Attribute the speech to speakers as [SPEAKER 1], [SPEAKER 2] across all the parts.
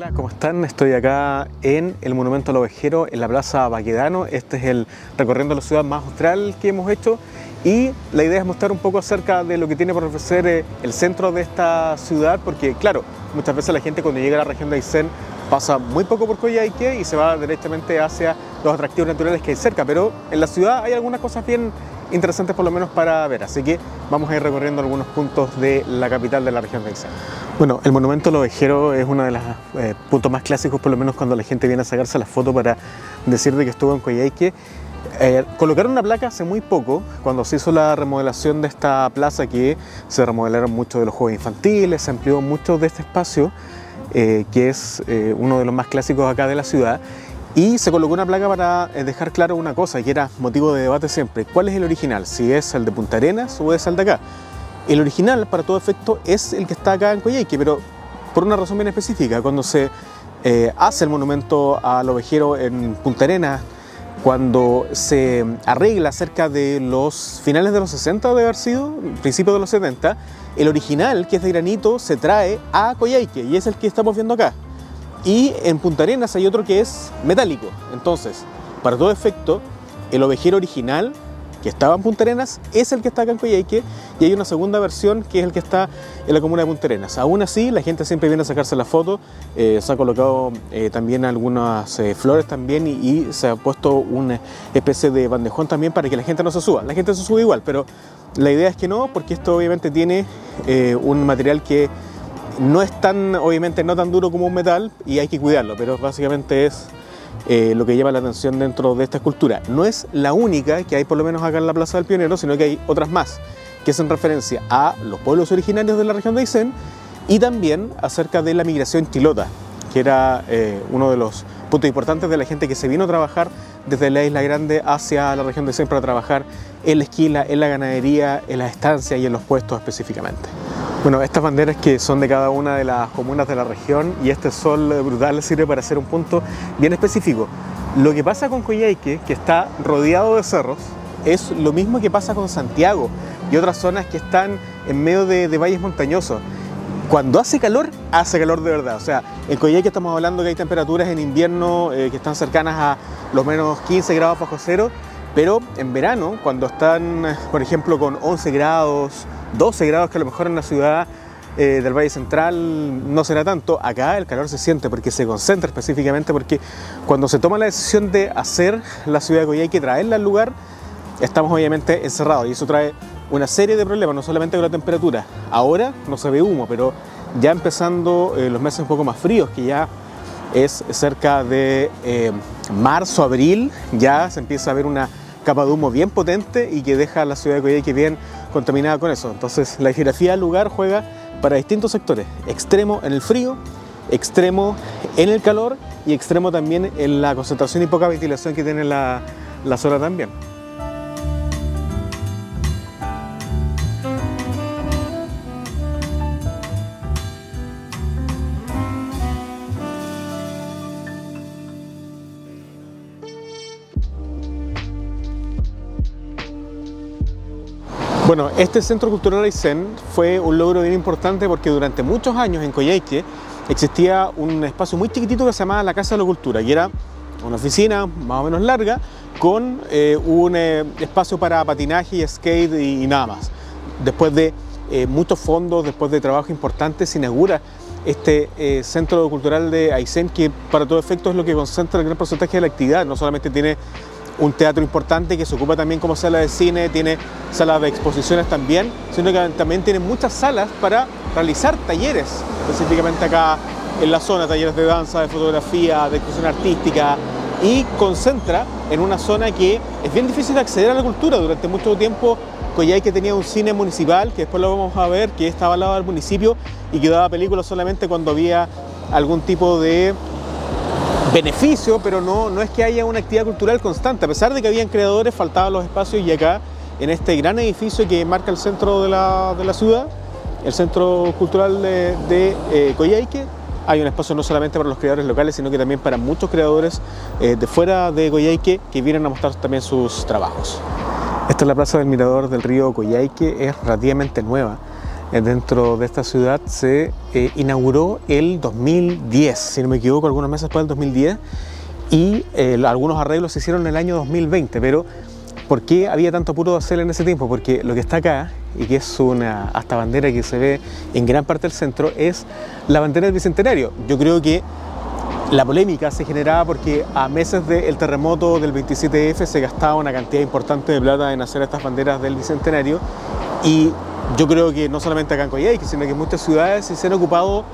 [SPEAKER 1] Hola, ¿cómo están? Estoy acá en el Monumento al Ovejero, en la Plaza Baquedano. Este es el recorriendo la ciudad más austral que hemos hecho y la idea es mostrar un poco acerca de lo que tiene por ofrecer eh, el centro de esta ciudad, porque claro, muchas veces la gente cuando llega a la región de Aysén pasa muy poco por Coyhaique y se va directamente hacia los atractivos naturales que hay cerca, pero en la ciudad hay algunas cosas bien interesantes por lo menos para ver, así que vamos a ir recorriendo algunos puntos de la capital de la región de Aysén. Bueno, el monumento al ovejero es uno de los eh, puntos más clásicos, por lo menos cuando la gente viene a sacarse la foto para decir de que estuvo en Coyhaique. Eh, colocaron una placa hace muy poco, cuando se hizo la remodelación de esta plaza, que se remodelaron muchos de los juegos infantiles, se amplió mucho de este espacio, eh, que es eh, uno de los más clásicos acá de la ciudad, y se colocó una placa para eh, dejar claro una cosa, que era motivo de debate siempre, ¿cuál es el original? Si es el de Punta Arenas o es el de acá. El original, para todo efecto, es el que está acá en Coyhaique, pero por una razón bien específica. Cuando se eh, hace el monumento al ovejero en Punta Arenas, cuando se arregla cerca de los finales de los 60 de haber sido, principios de los 70, el original, que es de granito, se trae a Coyhaique y es el que estamos viendo acá. Y en Punta Arenas hay otro que es metálico. Entonces, para todo efecto, el ovejero original que estaba en Punta Arenas es el que está acá en Coyhaique y hay una segunda versión que es el que está en la comuna de Punta Arenas. Aún así, la gente siempre viene a sacarse la foto, eh, se ha colocado eh, también algunas eh, flores también y, y se ha puesto una especie de bandejón también para que la gente no se suba. La gente se sube igual, pero la idea es que no, porque esto obviamente tiene un material que no es tan, obviamente no tan duro como un metal y hay que cuidarlo, pero básicamente es eh, lo que llama la atención dentro de esta escultura. No es la única que hay por lo menos acá en la Plaza del Pionero, sino que hay otras más que hacen referencia a los pueblos originarios de la región de Aysén y también acerca de la migración chilota, que era eh, uno de los puntos importantes de la gente que se vino a trabajar desde la Isla Grande hacia la región de Aysén para trabajar en la esquila, en la ganadería, en las estancias y en los puestos específicamente. Bueno, estas banderas que son de cada una de las comunas de la región y este sol brutal sirve para hacer un punto bien específico. Lo que pasa con Coyhaique, que está rodeado de cerros, es lo mismo que pasa con Santiago y otras zonas que están en medio de, valles montañosos. Cuando hace calor, hace calor de verdad. O sea, en Coyhaique estamos hablando que hay temperaturas en invierno eh, que están cercanas a los menos 15 grados bajo cero, pero en verano, cuando están, por ejemplo, con 11 grados, 12 grados, que a lo mejor en la ciudad eh, del Valle Central no será tanto, acá el calor se siente porque se concentra específicamente, porque cuando se toma la decisión de hacer la ciudad de Coyhaique, traerla al lugar, estamos obviamente encerrados y eso trae una serie de problemas, no solamente con la temperatura. Ahora no se ve humo, pero ya empezando eh, los meses un poco más fríos, que ya es cerca de eh, marzo, abril, ya se empieza a ver una capa de humo bien potente y que deja la ciudad de Coyhaique bien contaminada con eso. Entonces la geografía del lugar juega para distintos sectores, extremo en el frío, extremo en el calor y extremo también en la concentración y poca ventilación que tiene la, la zona también. Bueno, este Centro Cultural Aysén fue un logro bien importante porque durante muchos años en Coyhaique existía un espacio muy chiquitito que se llamaba la Casa de la Cultura y era una oficina más o menos larga con eh, un eh, espacio para patinaje y skate y, nada más. Después de eh, muchos fondos, después de trabajo importante, se inaugura este Centro Cultural de Aysén que para todo efecto es lo que concentra el gran porcentaje de la actividad. No solamente tiene un teatro importante que se ocupa también como sala de cine, tiene salas de exposiciones también, sino que también tiene muchas salas para realizar talleres, específicamente acá en la zona, talleres de danza, de fotografía, de expresión artística, y concentra en una zona que es bien difícil de acceder a la cultura. Durante mucho tiempo Coyhaique tenía un cine municipal, que después lo vamos a ver, que estaba al lado del municipio y que daba películas solamente cuando había algún tipo de beneficio, pero no, no es que haya una actividad cultural constante. A pesar de que habían creadores, faltaban los espacios y acá, en este gran edificio que marca el centro de la, de la ciudad, el Centro Cultural de, de eh, Coyhaique, hay un espacio no solamente para los creadores locales, sino que también para muchos creadores eh, de fuera de Coyhaique que vienen a mostrar también sus trabajos. Esta es la plaza del Mirador del río Coyhaique, es relativamente nueva. Eh, dentro de esta ciudad se eh, inauguró el 2010, si no me equivoco, algunos meses después del 2010, y algunos arreglos se hicieron en el año 2020, pero ¿por qué había tanto apuro de hacerlo en ese tiempo? Porque lo que está acá, y que es una hasta bandera que se ve en gran parte del centro, es la bandera del Bicentenario. Yo creo que la polémica se generaba porque a meses del terremoto del 27F se gastaba una cantidad importante de plata en hacer estas banderas del Bicentenario y yo creo que no solamente acá en Coyhaique, sino que muchas ciudades se han ocupado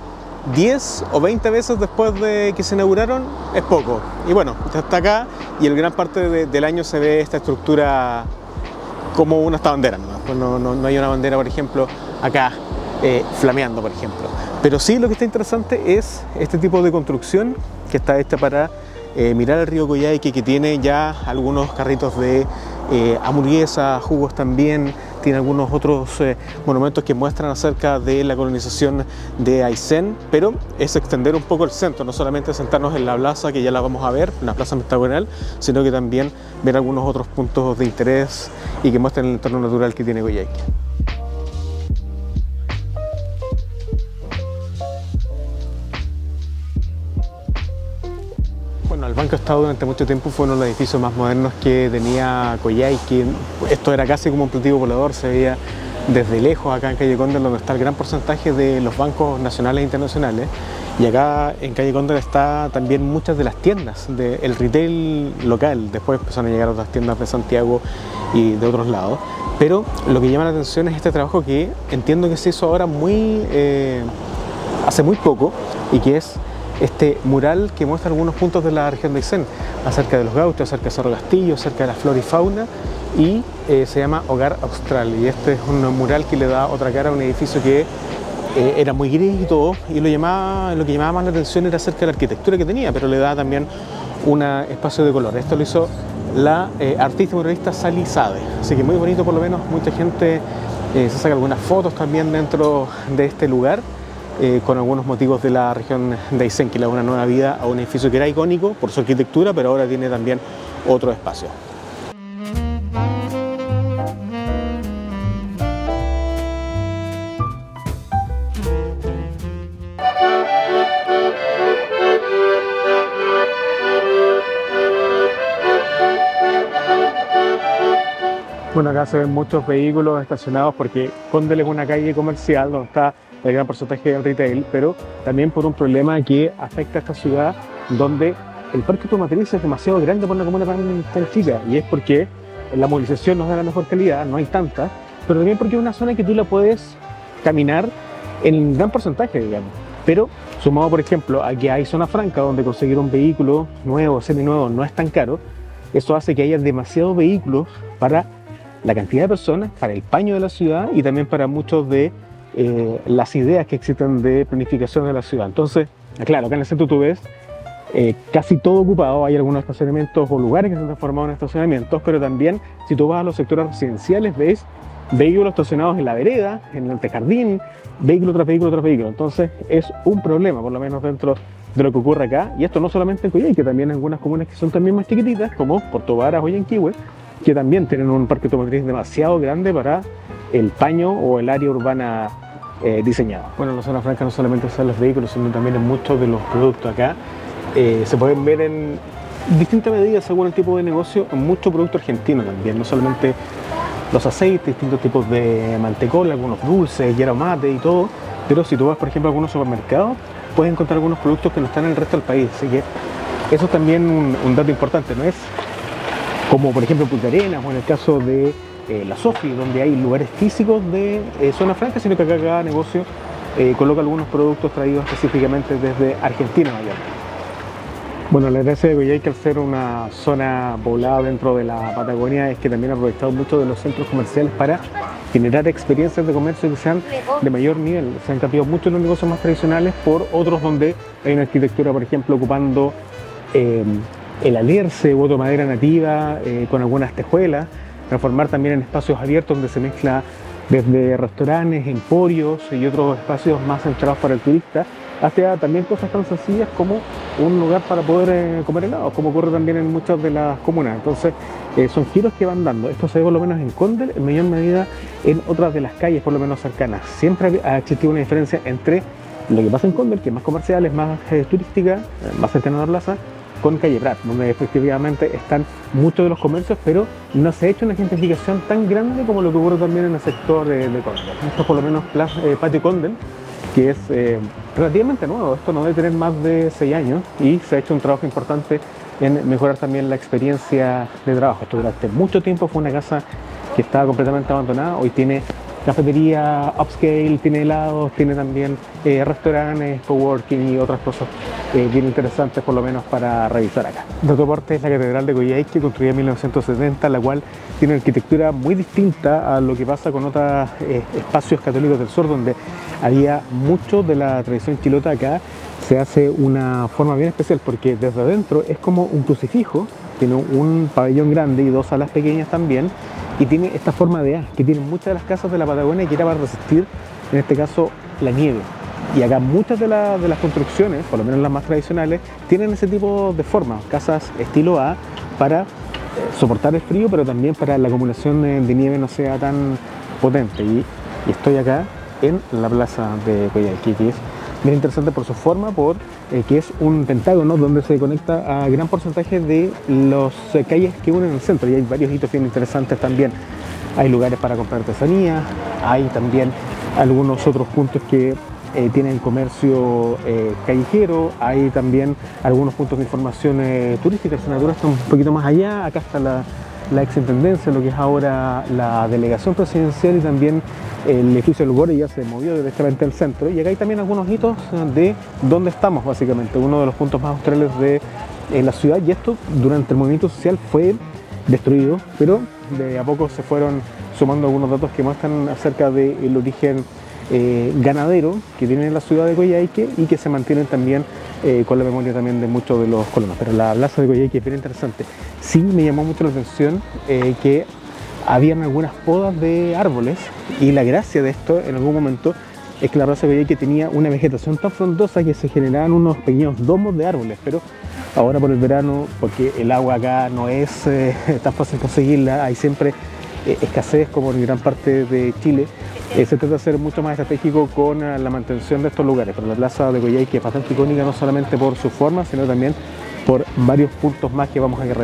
[SPEAKER 1] 10 o 20 veces después de que se inauguraron, es poco. Y bueno, está acá y en gran parte del año se ve esta estructura como una esta bandera. Pues ¿no? No, hay una bandera, por ejemplo, acá eh, flameando, por ejemplo. Pero sí lo que está interesante es este tipo de construcción que está hecha para eh, mirar el río Coyhaique que tiene ya algunos carritos de eh, hamburguesas, jugos también, tiene algunos otros eh, monumentos que muestran acerca de la colonización de Aysén, pero es extender un poco el centro, no solamente sentarnos en la plaza, que ya la vamos a ver, una plaza metagonal, sino que también ver algunos otros puntos de interés y que muestran el entorno natural que tiene Coyhaique. Bueno, el Banco Estado durante mucho tiempo fue uno de los edificios más modernos que tenía Coyhaique. Esto era casi como un platillo volador, se veía desde lejos acá en Calle Cóndor donde está el gran porcentaje de los bancos nacionales e internacionales. Y acá en Calle Cóndor está también muchas de las tiendas del retail local, después empezaron a llegar otras tiendas de Santiago y de otros lados, pero lo que llama la atención es este trabajo que entiendo que se hizo ahora muy, eh, hace muy poco y que es este mural que muestra algunos puntos de la región de Aysén, acerca de los gauchos, acerca de Cerro Castillo, acerca de la flora y fauna, y eh, se llama Hogar Austral. Y este es un mural que le da otra cara a un edificio que eh, era muy gris y todo, y lo, que llamaba más la atención era acerca de la arquitectura que tenía, pero le da también un espacio de color. Esto lo hizo la eh, artista muralista Sally Sade, así que muy bonito por lo menos, mucha gente se saca algunas fotos también dentro de este lugar. Eh, con algunos motivos de la región de Aysén, que le da una nueva vida a un edificio que era icónico por su arquitectura, pero ahora tiene también otro espacio. Bueno, acá se ven muchos vehículos estacionados porque Condel es una calle comercial donde está el gran porcentaje del retail, pero también por un problema que afecta a esta ciudad donde el parque automotriz es demasiado grande por una comuna tan, tan chica y es porque la movilización no es de la mejor calidad, no hay tanta, pero también porque es una zona que tú la puedes caminar en gran porcentaje, digamos. Pero sumado, por ejemplo, a que hay zona franca donde conseguir un vehículo nuevo, semi-nuevo, no es tan caro, eso hace que haya demasiados vehículos para la cantidad de personas, para el paño de la ciudad y también para muchos de eh, las ideas que existen de planificación de la ciudad. Entonces, claro, acá en el centro tú ves eh, casi todo ocupado, hay algunos estacionamientos o lugares que se han transformado en estacionamientos, pero también si tú vas a los sectores residenciales ves vehículos estacionados en la vereda, en el antejardín, vehículo tras vehículo tras vehículo. Entonces es un problema, por lo menos dentro de lo que ocurre acá, y esto no solamente en Coyhaique, también en algunas comunas que son también más chiquititas, como Puerto Varas o Yanquihue, que también tienen un parque automotriz demasiado grande para el paño o el área urbana eh, diseñado. Bueno, en la zona franca no solamente son los vehículos, sino también en muchos de los productos acá. Eh, se pueden ver en distintas medidas según el tipo de negocio, en mucho producto argentino también, no solamente los aceites, distintos tipos de mantecol, algunos dulces, hierro mate y todo, pero si tú vas, por ejemplo, a algunos supermercados, puedes encontrar algunos productos que no están en el resto del país, así que eso es también un, un dato importante, ¿no es? Como por ejemplo Punta Arenas o en el caso de eh, la SOFI, donde hay lugares físicos de eh, zona franca, sino que acá cada negocio eh, coloca algunos productos traídos específicamente desde Argentina mayormente. Bueno, la gracia de Coyhaique al ser una zona poblada dentro de la Patagonia es que también ha aprovechado mucho de los centros comerciales para generar experiencias de comercio que sean de mayor nivel. Se han cambiado mucho los negocios más tradicionales por otros donde hay una arquitectura, por ejemplo, ocupando el alierce u otra madera nativa con algunas tejuelas transformar también en espacios abiertos donde se mezcla desde restaurantes, emporios y otros espacios más centrados para el turista, hasta también cosas tan sencillas como un lugar para poder eh, comer helados, como ocurre también en muchas de las comunas. Entonces, eh, son giros que van dando. Esto se ve por lo menos en Condel, en mayor medida en otras de las calles por lo menos cercanas. Siempre ha existido una diferencia entre lo que pasa en Condel, que es más comercial, es más eh, turística, más cercana a la plaza, con Calle Prat, donde efectivamente están muchos de los comercios, pero no se ha hecho una gentrificación tan grande como lo que ocurre también en el sector de, de Condel. Esto es por lo menos plaza, Patio Condel, que es relativamente nuevo, esto no debe tener más de 6 años y se ha hecho un trabajo importante en mejorar también la experiencia de trabajo. Esto durante mucho tiempo fue una casa que estaba completamente abandonada, hoy tiene cafetería upscale, tiene helados, tiene también eh, restaurantes, coworking y otras cosas eh, bien interesantes por lo menos para revisar acá. De otra parte es la Catedral de Coyhaique, construida en 1970, la cual tiene arquitectura muy distinta a lo que pasa con otros eh, espacios católicos del sur, donde había mucho de la tradición chilota acá se hace una forma bien especial porque desde adentro es como un crucifijo, tiene un pabellón grande y dos salas pequeñas también, y tiene esta forma de A que tienen muchas de las casas de la Patagonia y que era para resistir, en este caso, la nieve. Y acá muchas de, las construcciones, por lo menos las más tradicionales, tienen ese tipo de forma, casas estilo A, para eh, soportar el frío, pero también para la acumulación de, nieve no sea tan potente. Y, estoy acá en la plaza de Coyhaique, que es bien interesante por su forma, por eh, que es un pentágono donde se conecta a gran porcentaje de las eh, calles que unen el centro. Y hay varios hitos bien interesantes también. Hay lugares para comprar artesanía, hay también algunos otros puntos que eh, tienen comercio callejero, hay también algunos puntos de información turística, el natura está un poquito más allá, acá está la, la exintendencia, lo que es ahora la delegación presidencial y también el edificio Lugore ya se movió directamente al centro. Y acá hay también algunos hitos de dónde estamos básicamente, uno de los puntos más australes de eh, la ciudad. Y esto durante el movimiento social fue destruido, pero de a poco se fueron sumando algunos datos que muestran acerca del origen eh, ganadero que tiene la ciudad de Coyhaique y que se mantienen también eh, con la memoria también de muchos de los colonos. Pero la plaza de Coyhaique es bien interesante. Sí me llamó mucho la atención eh, que habían algunas podas de árboles y la gracia de esto en algún momento es que la plaza de Coyhaique tenía una vegetación tan frondosa que se generaban unos pequeños domos de árboles, pero ahora por el verano, porque el agua acá no es tan fácil conseguirla, hay siempre escasez como en gran parte de Chile, eh, se trata de ser mucho más estratégico con eh, la mantención de estos lugares. Pero la plaza de Coyhaique es bastante icónica no solamente por su forma, sino también por varios puntos más que vamos a ir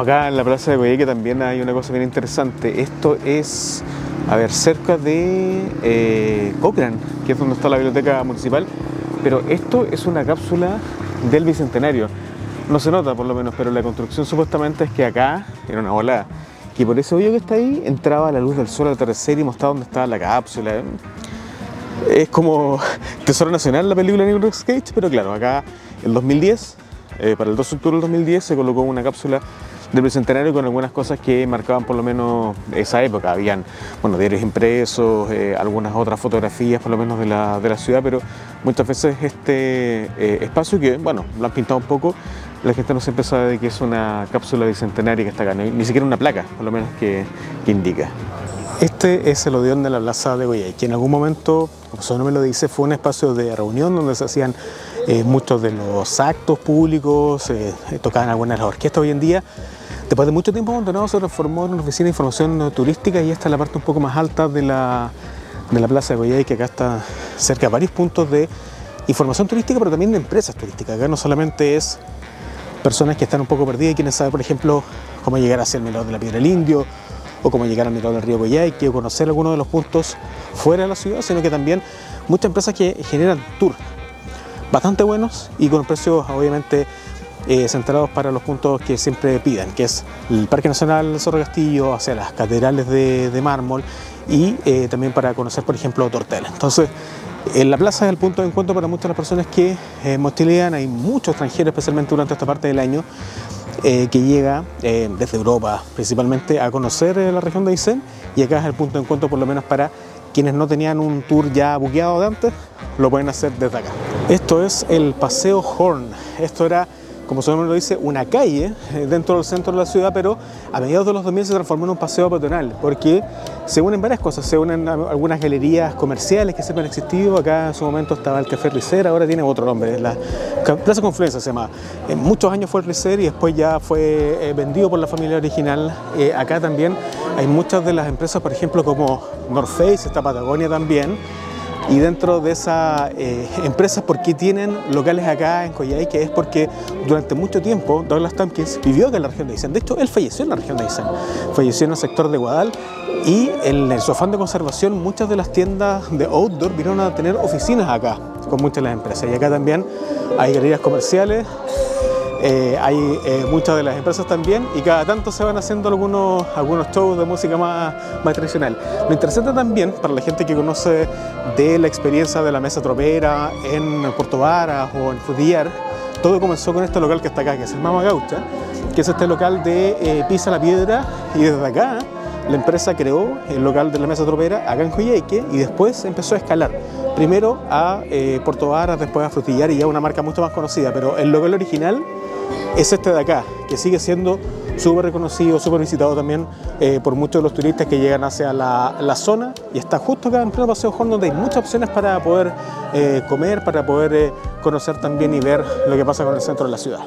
[SPEAKER 1] Acá en la plaza de Coyhaique también hay una cosa bien interesante. Esto es, a ver, cerca de eh, Cochrane, que es donde está la biblioteca municipal, pero esto es una cápsula del Bicentenario. No se nota por lo menos, pero la construcción supuestamente es que acá era una volada. Y por ese hoyo que está ahí entraba la luz del sol al atardecer y mostraba dónde estaba la cápsula. Es como Tesoro Nacional la película de Nicolas Cage, pero claro, acá en 2010, eh, para el 2 de octubre del 2010, se colocó una cápsula del Bicentenario con algunas cosas que marcaban por lo menos esa época. Habían bueno, diarios impresos, eh, algunas otras fotografías por lo menos de la, de la ciudad, pero muchas veces este eh, espacio que, bueno, lo han pintado un poco, la gente no siempre sabe de que es una cápsula bicentenaria que está acá, ni siquiera una placa, por lo menos que, que indica. Este es el Odeón de la Plaza de Goya, que en algún momento, como su nombre lo dice, fue un espacio de reunión donde se hacían eh, muchos de los actos públicos, tocaban algunas de las orquestas hoy en día. Después de mucho tiempo abandonado se transformó en una oficina de información turística y esta es la parte un poco más alta de la, de la Plaza de Goyay, que acá está cerca de varios puntos de información turística, pero también de empresas turísticas. Acá no solamente es personas que están un poco perdidas y quieren saber, por ejemplo, cómo llegar hacia el Mirador de la Piedra del Indio, o cómo llegar al Mirador del Río Goyay, o conocer algunos de los puntos fuera de la ciudad, sino que también muchas empresas que generan tours bastante buenos y con precios obviamente eh, centrados para los puntos que siempre pidan, que es el Parque Nacional Zorro Castillo, hacia las catedrales de, mármol y eh, también para conocer, por ejemplo, Tortela. Entonces, en la plaza es el punto de encuentro para muchas de las personas que eh, mochilean, hay muchos extranjeros, especialmente durante esta parte del año, eh, que llega desde Europa principalmente a conocer la región de Aysén y acá es el punto de encuentro por lo menos para quienes no tenían un tour ya buqueado de antes, lo pueden hacer desde acá. Esto es el Paseo Horn. Esto era como su nombre lo dice, una calle eh, dentro del centro de la ciudad, pero a mediados de los 2000 se transformó en un paseo peatonal, porque se unen varias cosas, se unen algunas galerías comerciales que siempre han existido, acá en su momento estaba el Café Ricer, ahora tiene otro nombre, la Plaza Confluencia se llama. En muchos años fue el Ricer y después ya fue eh, vendido por la familia original. Eh, acá también hay muchas de las empresas, por ejemplo, como North Face, está Patagonia también, y dentro de esas eh, empresas, ¿por qué tienen locales acá en Coyhaique? Es porque durante mucho tiempo Douglas Tompkins vivió acá en la región de Aysén. De hecho, él falleció en la región de Aysén. Falleció en el sector de Guadal y en su afán de conservación muchas de las tiendas de outdoor vinieron a tener oficinas acá con muchas de las empresas. Y acá también hay galerías comerciales, eh, hay eh, muchas de las empresas también y cada tanto se van haciendo algunos, algunos shows de música más, más tradicional. Lo interesante también para la gente que conoce de la experiencia de la mesa tropera en Puerto Varas o en Frutillar, todo comenzó con este local que está acá, que es el Mama Gaucha, que es este local de eh, Pisa la Piedra y desde acá la empresa creó el local de la mesa tropera acá en y después empezó a escalar. Primero a Puerto Varas, después a Frutillar y ya una marca mucho más conocida, pero el local original es este de acá, que sigue siendo súper reconocido, súper visitado también eh, por muchos de los turistas que llegan hacia la, zona y está justo acá en pleno Paseo Horn donde hay muchas opciones para poder eh, comer, para poder eh, conocer también y ver lo que pasa con el centro de la ciudad.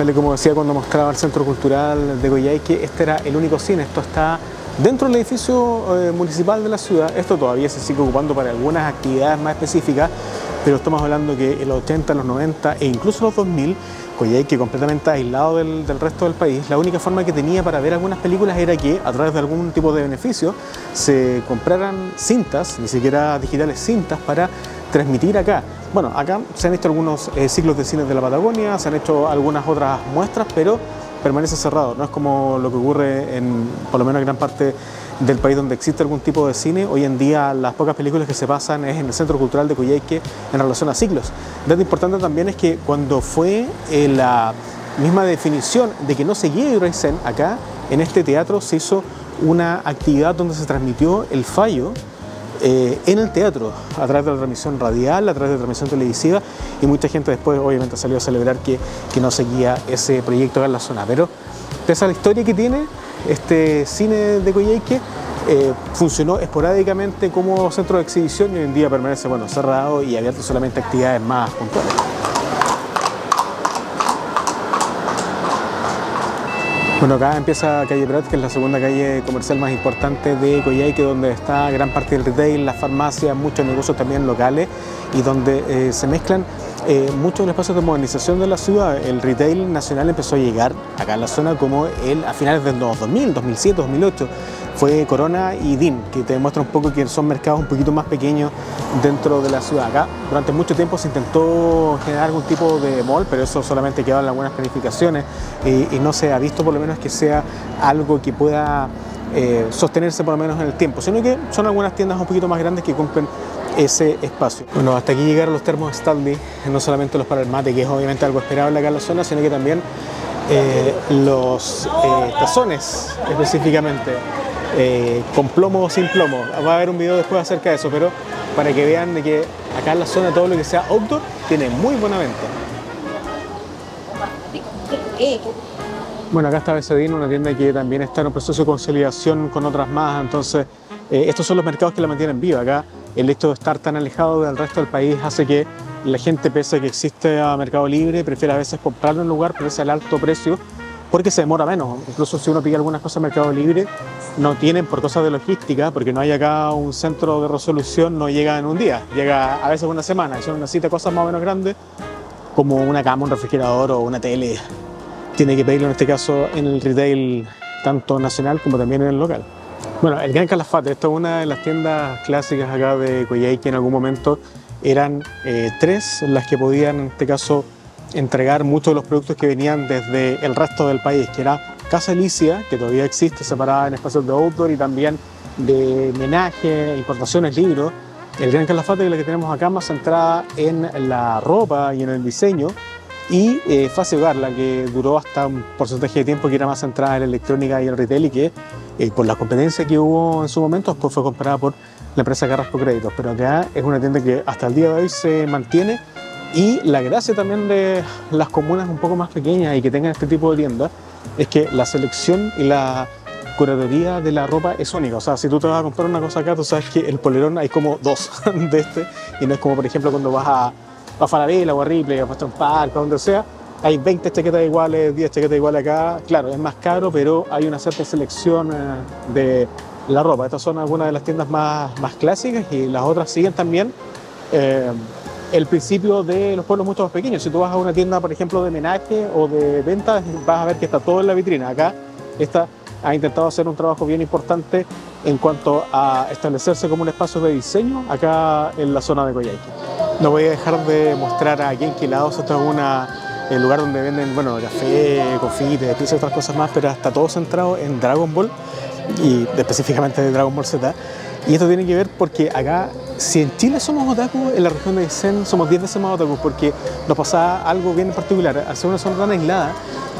[SPEAKER 1] Como decía cuando mostraba el Centro Cultural de Goyaique, este era el único cine. Esto está dentro del edificio eh, municipal de la ciudad. Esto todavía se sigue ocupando para algunas actividades más específicas, pero estamos hablando que en los 80, los 90 e incluso los 2000, Coyhaique completamente aislado del, resto del país, la única forma que tenía para ver algunas películas era que a través de algún tipo de beneficio se compraran cintas, ni siquiera digitales cintas, para transmitir acá. Bueno, acá se han hecho algunos eh, ciclos de cine de la Patagonia, se han hecho algunas otras muestras, pero permanece cerrado. No es como lo que ocurre en, por lo menos en gran parte del país donde existe algún tipo de cine. Hoy en día las pocas películas que se pasan es en el Centro Cultural de Coyhaique en relación a ciclos. Dato importante también es que cuando fue eh, la misma definición de que no seguía Iraisen acá, en este teatro se hizo una actividad donde se transmitió el fallo eh, en el teatro, a través de la transmisión radial, a través de la transmisión televisiva y mucha gente después obviamente salió a celebrar que, que no seguía ese proyecto en la zona. Pero esa la historia que tiene este cine de Coyhaique, eh, funcionó esporádicamente como centro de exhibición y hoy en día permanece bueno, cerrado y abierto solamente a actividades más puntuales. Bueno, acá empieza Calle Prat, que es la segunda calle comercial más importante de Coyhaique, donde está gran parte del retail, las farmacias, muchos negocios también locales y donde eh, se mezclan eh, muchos de los espacios de modernización de la ciudad. El retail nacional empezó a llegar acá en la zona como el, a finales del 2000, 2007, 2008 fue Corona y DIN, que te demuestra un poco que son mercados un poquito más pequeños dentro de la ciudad. Acá durante mucho tiempo se intentó generar algún tipo de mall, pero eso solamente quedó en algunas planificaciones y, no se ha visto por lo menos que sea algo que pueda eh, sostenerse por lo menos en el tiempo, sino que son algunas tiendas un poquito más grandes que cumplen ese espacio. Bueno, hasta aquí llegaron los termos Stanley, no solamente los para el mate, que es obviamente algo esperable acá en la zona, sino que también eh, los eh, tazones específicamente. Eh, con plomo o sin plomo. Va a haber un video después acerca de eso, pero para que vean de que acá en la zona todo lo que sea outdoor tiene muy buena venta. Bueno, acá está Besadín, una tienda que también está en un proceso de consolidación con otras más, entonces estos son los mercados que la mantienen viva. Acá el hecho de estar tan alejado del resto del país hace que la gente, pese a que existe a Mercado Libre, prefiere a veces comprarlo en lugar por ese alto precio porque se demora menos. Incluso si uno pide algunas cosas en Mercado Libre, no tienen por cosas de logística, porque no hay acá un centro de resolución, no llega en un día, llega a veces una semana. Y si uno necesita cosas más o menos grandes, como una cama, un refrigerador o una tele, tiene que pedirlo en este caso en el retail tanto nacional como también en el local. Bueno, el Gran Calafate, esto es una de las tiendas clásicas acá de Coyhaique que en algún momento eran eh, tres las que podían en este caso entregar muchos de los productos que venían desde el resto del país, que era Casa Alicia, que todavía existe, separada en espacios de outdoor y también de menaje, importaciones, libros. El Gran Calafate, que la que tenemos acá, más centrada en la ropa y en el diseño. Y eh, Fase Hogar, la que duró hasta un porcentaje de tiempo que era más centrada en la electrónica y el retail y que eh, por la competencia que hubo en su momento, después fue comprada por la empresa Carrasco Créditos. Pero acá es una tienda que hasta el día de hoy se mantiene y la gracia también de las comunas un poco más pequeñas y que tengan este tipo de tiendas es que la selección y la curaduría de la ropa es única. O sea, si tú te vas a comprar una cosa acá, tú sabes que el polerón hay como dos de este y no es como, por ejemplo, cuando vas a, a Falabella o a Ripley, a Park, o donde sea, hay 20 chaquetas iguales, 10 chaquetas iguales acá. Claro, es más caro, pero hay una cierta selección eh, de la ropa. Estas son algunas de las tiendas más, más clásicas y las otras siguen también. Eh, el principio de los pueblos mucho más pequeños. Si tú vas a una tienda, por ejemplo, de menaje o de venta, vas a ver que está todo en la vitrina. Acá esta ha intentado hacer un trabajo bien importante en cuanto a establecerse como un espacio de diseño acá en la zona de Coyhaique. No voy a dejar de mostrar aquí en Quilados, esto es una, el lugar donde venden bueno, café, confite, pizza otras cosas más, pero está todo centrado en Dragon Ball y específicamente de Dragon Ball Z. Y esto tiene que ver porque acá, si en Chile somos otaku, en la región de Aysén somos 10 veces más otaku, porque nos pasaba algo bien en particular. Al ser una zona tan aislada,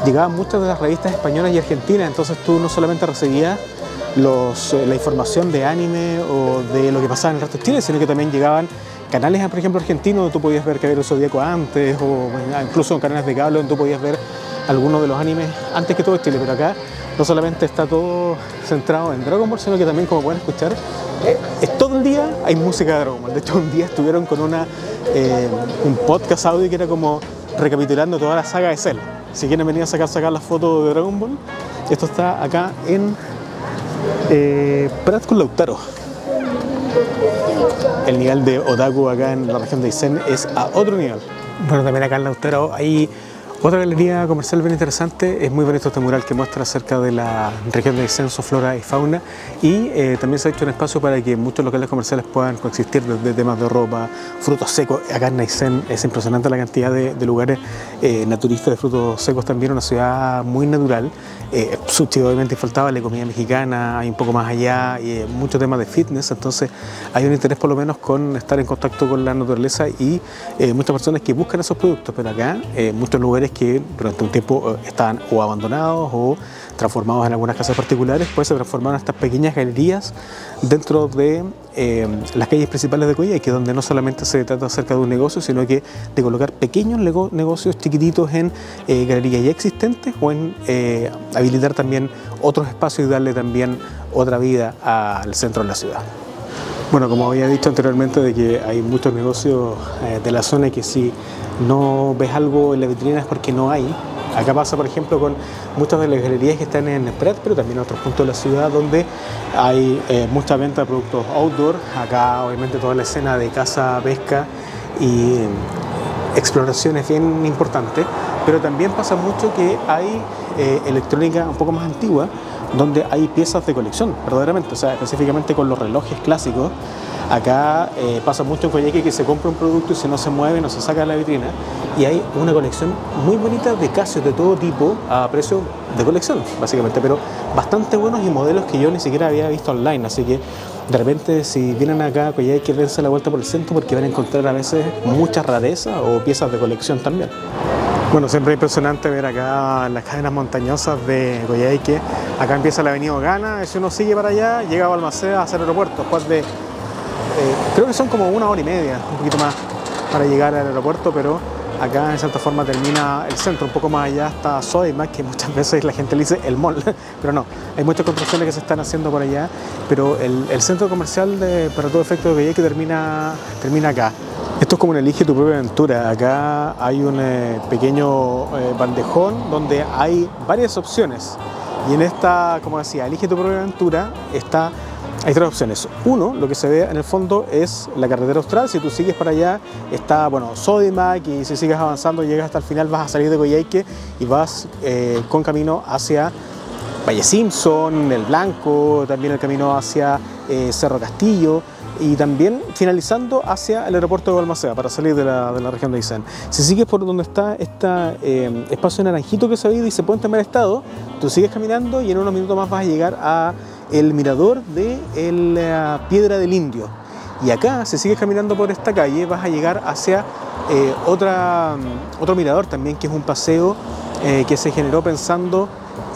[SPEAKER 1] llegaban muchas de las revistas españolas y argentinas, entonces tú no solamente recibías los, eh, la información de anime o de lo que pasaba en el resto de Chile, sino que también llegaban canales, por ejemplo, argentinos, donde tú podías ver Caballero Zodíaco antes, o incluso en canales de cable, donde tú podías ver algunos de los animes antes que todo Chile, pero acá no solamente está todo centrado en Dragon Ball, sino que también, como pueden escuchar, es todo el día hay música de Dragon Ball. De hecho, un día estuvieron con una, eh, un podcast audio que era como recapitulando toda la saga de Cell. Si quieren venir a sacar, sacar las fotos de Dragon Ball, esto está acá en eh, Prat con Lautaro. El nivel de otaku acá en la región de Isen es a otro nivel. Bueno, también acá en Lautaro hay otra galería comercial bien interesante, es muy bonito este mural que muestra acerca de la región de descenso, flora y fauna y eh, también se ha hecho un espacio para que muchos locales comerciales puedan coexistir desde temas de ropa, frutos secos. Acá en Aysén es impresionante la cantidad de, lugares eh, naturistas de frutos secos también, una ciudad muy natural. Eh, obviamente faltaba, la comida mexicana, hay un poco más allá, y eh, muchos temas de fitness, entonces hay un interés por lo menos con estar en contacto con la naturaleza y muchas personas que buscan esos productos, pero acá muchos lugares que durante un tiempo eh, estaban o abandonados o transformados en algunas casas particulares, pues se transformaron estas pequeñas galerías dentro de eh, las calles principales de Coyhaique, donde no solamente se trata acerca de un negocio, sino que de colocar pequeños negocios chiquititos en eh, galerías ya existentes o en habilitar también otros espacios y darle también otra vida al centro de la ciudad. Bueno, como había dicho anteriormente, de que hay muchos negocios de la zona que sí no ves algo en la vitrina es porque no hay. Acá pasa, por ejemplo, con muchas de las galerías que están en Pret, pero también en otros puntos de la ciudad donde hay eh, mucha venta de productos outdoor. Acá, obviamente, toda la escena de caza, pesca y exploración es bien importante, pero también pasa mucho que hay eh, electrónica un poco más antigua donde hay piezas de colección, verdaderamente, o sea, específicamente con los relojes clásicos Acá eh, pasa mucho en Coyhaique que se compra un producto y si no se mueve, no se saca de la vitrina. Y hay una colección muy bonita de Casio de todo tipo a precio de colección, básicamente, pero bastante buenos y modelos que yo ni siquiera había visto online. Así que de repente, si vienen acá a Coyhaique, dense la vuelta por el centro porque van a encontrar a veces mucha rareza o piezas de colección también. Bueno, siempre es impresionante ver acá las cadenas montañosas de Coyhaique. Acá empieza la avenida Gana, si uno sigue para allá, llega a Balmaceda hacia el aeropuerto, después de eh, creo que son como una hora y media, un poquito más, para llegar al aeropuerto, pero acá en cierta forma termina el centro, un poco más allá está Sodimac, que muchas veces la gente le dice el mall, pero no, hay muchas construcciones que se están haciendo por allá, pero el, centro comercial de, para todo efecto de que termina, termina acá. Esto es como un elige tu propia aventura. Acá hay un eh, pequeño eh, bandejón donde hay varias opciones. Y en esta, como decía, elige tu propia aventura, está hay tres opciones. Uno, lo que se ve en el fondo es la carretera austral. Si tú sigues para allá, está, bueno, Sodimac y si sigues avanzando, llegas hasta el final, vas a salir de Coyhaique y vas eh, con camino hacia Valle Simpson, El Blanco, también el camino hacia Cerro Castillo. Y también finalizando hacia el aeropuerto de Balmaceda para salir de la, región de Aysén. Si sigues por donde está este espacio naranjito que se ve y dice Puente Mar Estado, tú sigues caminando y en unos minutos más vas a llegar a el mirador de la Piedra del Indio. Y acá, si sigues caminando por esta calle, vas a llegar hacia eh, otra, otro mirador también, que es un paseo eh, que se generó pensando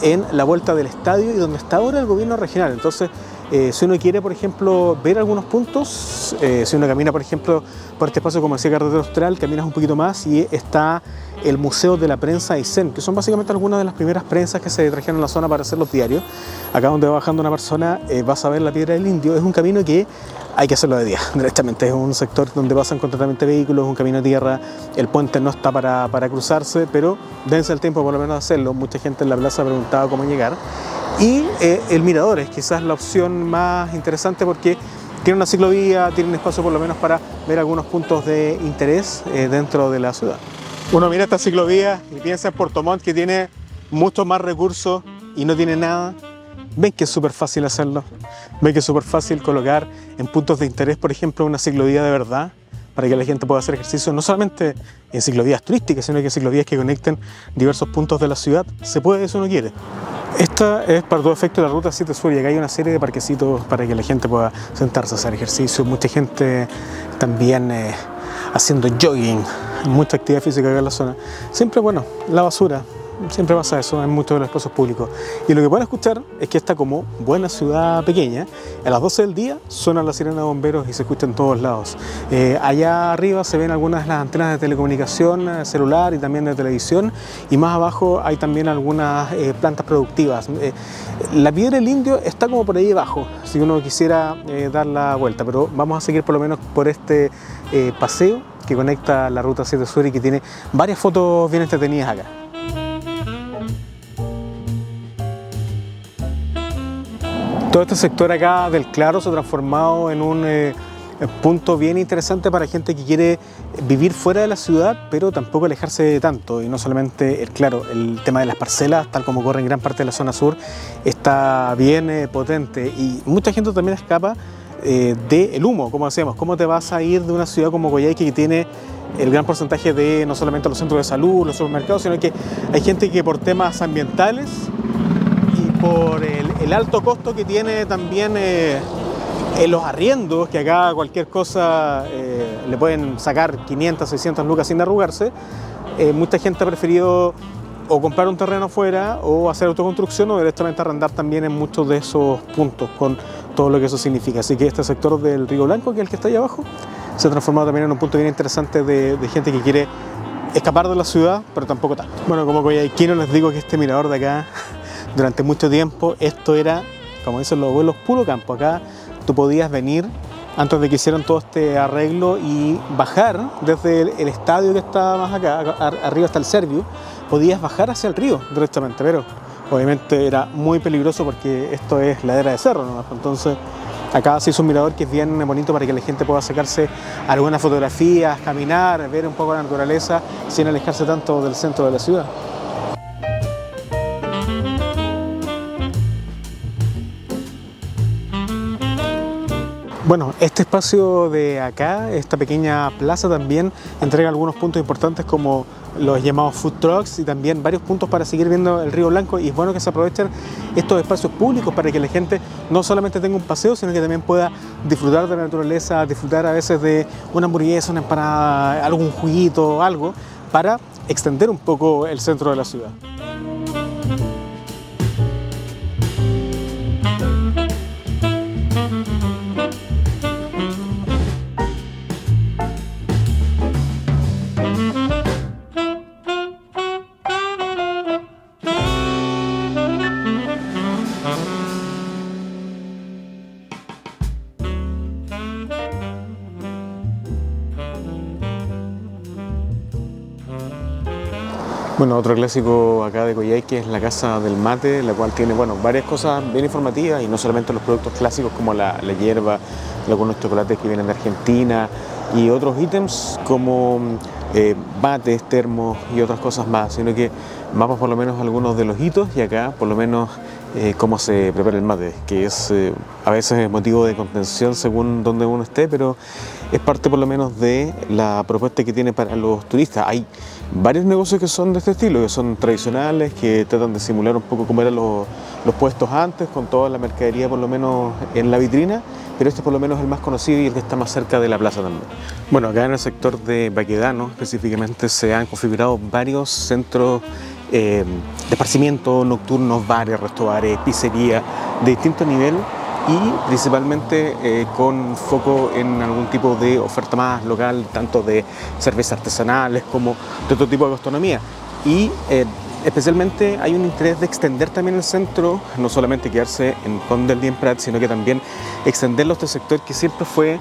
[SPEAKER 1] en la vuelta del estadio y donde está ahora el gobierno regional. Entonces, eh, si uno quiere, por ejemplo, ver algunos puntos, si uno camina, por ejemplo, por este espacio, como decía Carretera Austral, caminas un poquito más y está el Museo de la Prensa Aysén, que son básicamente algunas de las primeras prensas que se trajeron a la zona para hacer los diarios. Acá donde va bajando una persona vas a ver la Piedra del Indio. Es un camino que hay que hacerlo de día, directamente. Es un sector donde pasan constantemente vehículos, es un camino a tierra, el puente no está para, para cruzarse, pero dense el tiempo por lo menos de hacerlo. Mucha gente en la plaza preguntaba cómo llegar. Y eh, el mirador es quizás la opción más interesante porque tiene una ciclovía, tiene un espacio por lo menos para ver algunos puntos de interés eh, dentro de la ciudad. Uno mira esta ciclovía y piensa en Puerto Montt que tiene muchos más recursos y no tiene nada ven que es súper fácil hacerlo, ven que es súper fácil colocar en puntos de interés, por ejemplo, una ciclovía de verdad para que la gente pueda hacer ejercicio, no solamente en ciclovías turísticas, sino que en ciclovías que conecten diversos puntos de la ciudad. Se puede, eso uno quiere. Esta es para todo efecto la ruta 7 Sur y acá hay una serie de parquecitos para que la gente pueda sentarse a hacer ejercicio. Mucha gente también eh, haciendo jogging, mucha actividad física acá en la zona. Siempre, bueno, la basura, Siempre pasa eso en muchos de los espacios públicos. Y lo que pueden escuchar es que esta como buena ciudad pequeña, a las 12 del día suenan las sirenas de bomberos y se escucha en todos lados. Eh, allá arriba se ven algunas de las antenas de telecomunicación eh, celular y también de televisión y más abajo hay también algunas eh, plantas productivas. la piedra del indio está como por ahí abajo, si uno quisiera dar la vuelta, pero vamos a seguir por lo menos por este paseo que conecta la Ruta 7 Sur y que tiene varias fotos bien entretenidas acá. Todo este sector acá del Claro se ha transformado en un eh, punto bien interesante para gente que quiere vivir fuera de la ciudad, pero tampoco alejarse de tanto. Y no solamente, el, claro, el tema de las parcelas, tal como ocurre en gran parte de la zona sur, está bien eh, potente. Y mucha gente también escapa eh, del humo, como decíamos. ¿Cómo te vas a ir de una ciudad como Coyhaique que tiene el gran porcentaje de no solamente los centros de salud, los supermercados, sino que hay gente que por temas ambientales por el, alto costo que tiene también eh, en los arriendos, que acá cualquier cosa eh, le pueden sacar 500, 600 lucas sin arrugarse, eh, mucha gente ha preferido o comprar un terreno afuera o hacer autoconstrucción o directamente arrendar también en muchos de esos puntos con todo lo que eso significa. Así que este sector del Río Blanco, que es el que está ahí abajo, se ha transformado también en un punto bien interesante de, gente que quiere escapar de la ciudad, pero tampoco tanto. Bueno, como coyhaiquino les digo que este mirador de acá durante mucho tiempo esto era, como dicen los abuelos, puro campo. Acá tú podías venir antes de que hicieran todo este arreglo y bajar desde el, estadio que está más acá, arriba está el Servio, podías bajar hacia el río directamente, pero obviamente era muy peligroso porque esto es ladera de cerro, ¿no? entonces acá se hizo un mirador que es bien bonito para que la gente pueda sacarse algunas fotografías, caminar, ver un poco la naturaleza sin alejarse tanto del centro de la ciudad. Bueno, este espacio de acá, esta pequeña plaza también entrega algunos puntos importantes como los llamados food trucks y también varios puntos para seguir viendo el Río Blanco y es bueno que se aprovechen estos espacios públicos para que la gente no solamente tenga un paseo, sino que también pueda disfrutar de la naturaleza, disfrutar a veces de una hamburguesa, una empanada, algún juguito, algo, para extender un poco el centro de la ciudad. Bueno, otro clásico acá de Coyhaique es la Casa del Mate, la cual tiene bueno, varias cosas bien informativas y no solamente los productos clásicos como la, hierba, algunos chocolates que vienen de Argentina y otros ítems como eh, mates, termos y otras cosas más, sino que mapas por lo menos algunos de los hitos y acá por lo menos eh, cómo se prepara el mate, que es eh, a veces motivo de contención según donde uno esté, pero es parte por lo menos de la propuesta que tiene para los turistas. Hay varios negocios que son de este estilo, que son tradicionales, que tratan de simular un poco cómo eran los, los puestos antes, con toda la mercadería por lo menos en la vitrina, pero este por lo menos es el más conocido y el que está más cerca de la plaza también. Bueno, acá en el sector de Baquedano específicamente se han configurado varios centros eh, de esparcimiento nocturnos, bares, restaurantes, pizzerías de distinto nivel y principalmente eh, con foco en algún tipo de oferta más local, tanto de cervezas artesanales como de otro tipo de gastronomía. Y eh, especialmente hay un interés de extender también el centro, no solamente quedarse en en Prat, sino que también extenderlo a este sector que siempre fue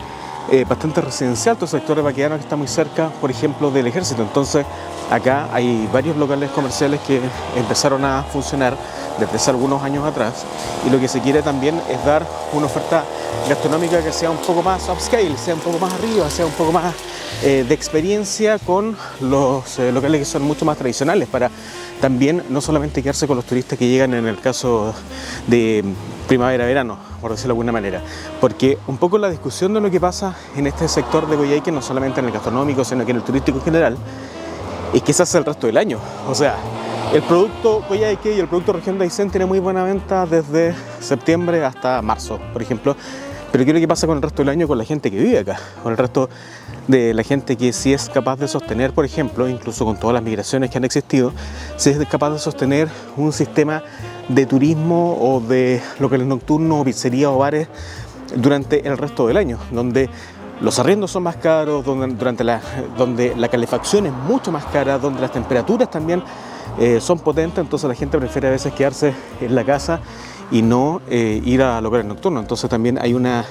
[SPEAKER 1] eh, bastante residencial, todo el sector de Baqueano que está muy cerca, por ejemplo, del ejército. Entonces, acá hay varios locales comerciales que empezaron a funcionar desde hace algunos años atrás y lo que se quiere también es dar una oferta gastronómica que sea un poco más upscale, sea un poco más arriba, sea un poco más eh, de experiencia con los eh, locales que son mucho más tradicionales para también no solamente quedarse con los turistas que llegan en el caso de primavera-verano, por decirlo de alguna manera, porque un poco la discusión de lo que pasa en este sector de Goyaique, no solamente en el gastronómico, sino que en el turístico en general, es que se hace el resto del año. O sea, el producto Coyhaique y el producto región de Aysén tiene muy buena venta desde septiembre hasta marzo, por ejemplo. Pero ¿qué que pasa con el resto del año con la gente que vive acá? Con el resto de la gente que sí es capaz de sostener, por ejemplo, incluso con todas las migraciones que han existido, si es capaz de sostener un sistema de turismo o de locales nocturnos o pizzerías o bares durante el resto del año, donde los arriendos son más caros, donde, durante la, donde la calefacción es mucho más cara, donde las temperaturas también eh, son potentes, entonces la gente prefiere a veces quedarse en la casa y no eh, ir a locales nocturnos. Entonces también hay una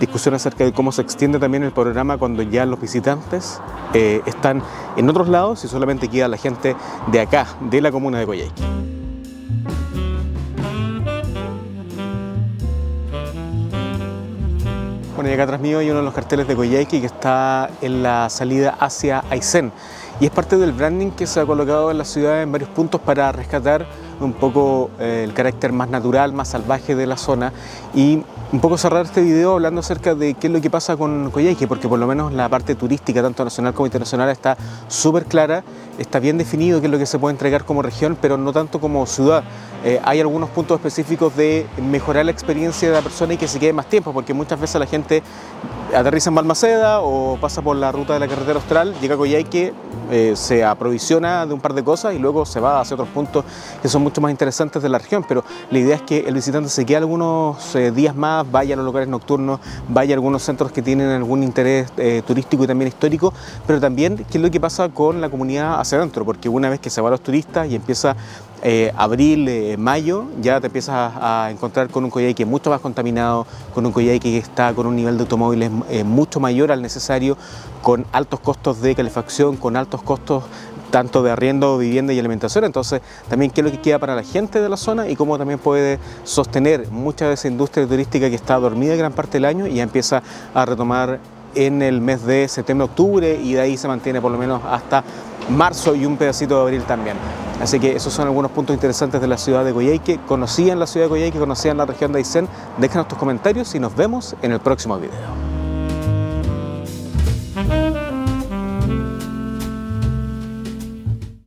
[SPEAKER 1] discusión acerca de cómo se extiende también el programa cuando ya los visitantes eh, están en otros lados y solamente queda la gente de acá, de la comuna de Coyhaique. Bueno, y acá atrás mío hay uno de los carteles de Coyhaique que está en la salida hacia Aysén. Y es parte del branding que se ha colocado en la ciudad en varios puntos para rescatar un poco eh, el carácter más natural, más salvaje de la zona. Y un poco cerrar este video hablando acerca de qué es lo que pasa con Coyhaique, porque por lo menos la parte turística, tanto nacional como internacional, está súper clara, está bien definido qué es lo que se puede entregar como región, pero no tanto como ciudad. Eh, hay algunos puntos específicos de mejorar la experiencia de la persona y que se quede más tiempo, porque muchas veces la gente aterriza en Balmaceda o pasa por la ruta de la carretera austral, llega a Coyhaique, eh, se aprovisiona de un par de cosas y luego se va hacia otros puntos que son mucho más interesantes de la región, pero la idea es que el visitante se quede algunos eh, días más, vaya a los lugares nocturnos, vaya a algunos centros que tienen algún interés eh, turístico y también histórico, pero también qué es lo que pasa con la comunidad hacia adentro, porque una vez que se van los turistas y empieza abril, mayo, ya te empiezas a, encontrar con un Coyhaique mucho más contaminado, con un Coyhaique que está con un nivel de automóviles mucho mayor al necesario, con altos costos de calefacción, con altos costos tanto de arriendo, vivienda y alimentación, entonces también qué es lo que queda para la gente de la zona y cómo también puede sostener mucha de esa industria turística que está dormida gran parte del año y ya empieza a retomar en el mes de septiembre-octubre y de ahí se mantiene por lo menos hasta marzo y un pedacito de abril también. Así que esos son algunos puntos interesantes de la ciudad de Coyhaique. ¿Conocían la ciudad de Coyhaique? ¿Conocían la región de Aysén? Déjanos tus comentarios y nos vemos en el próximo video.